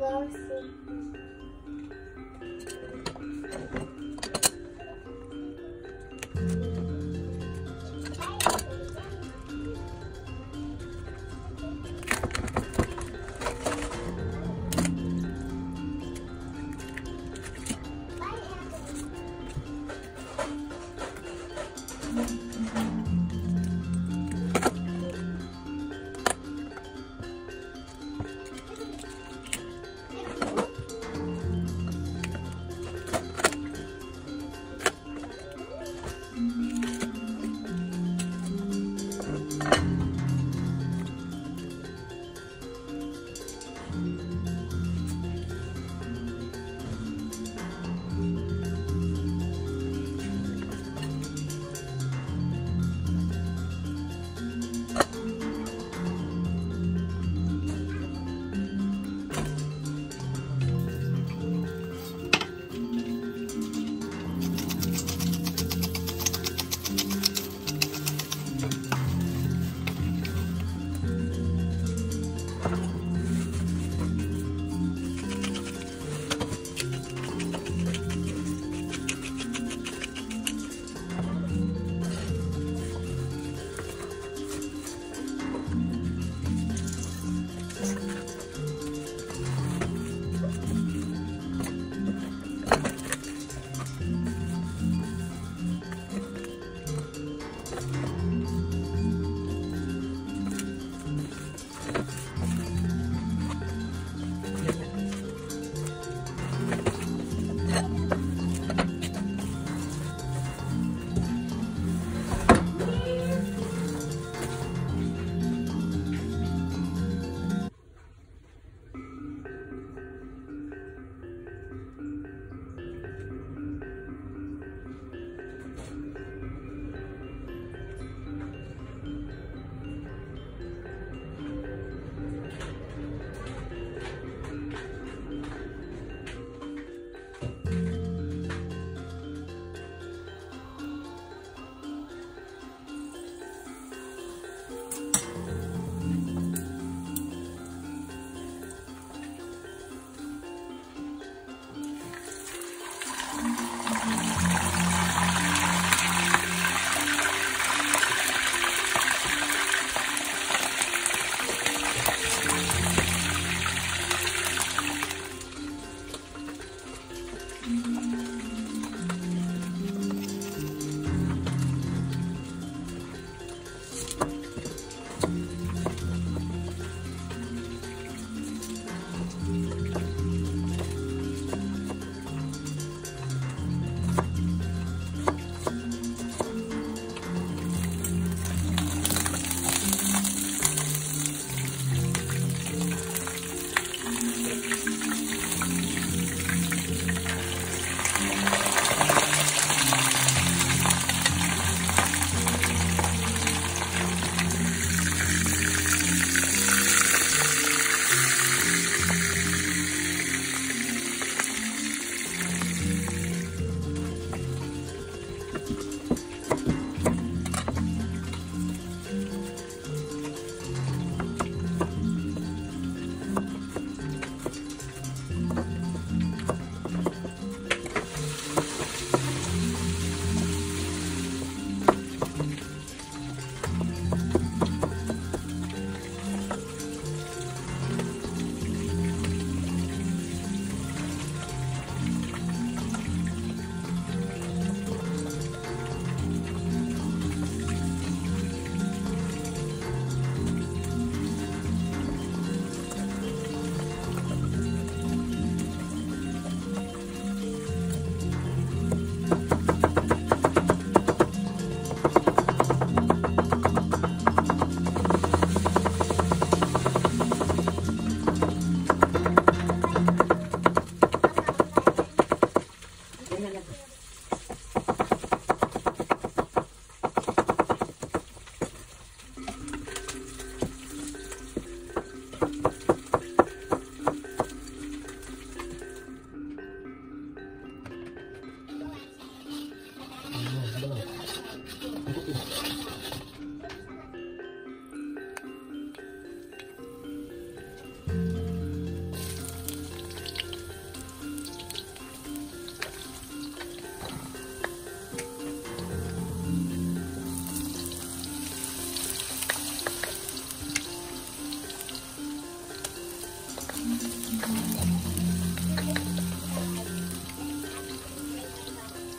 Okay,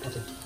对。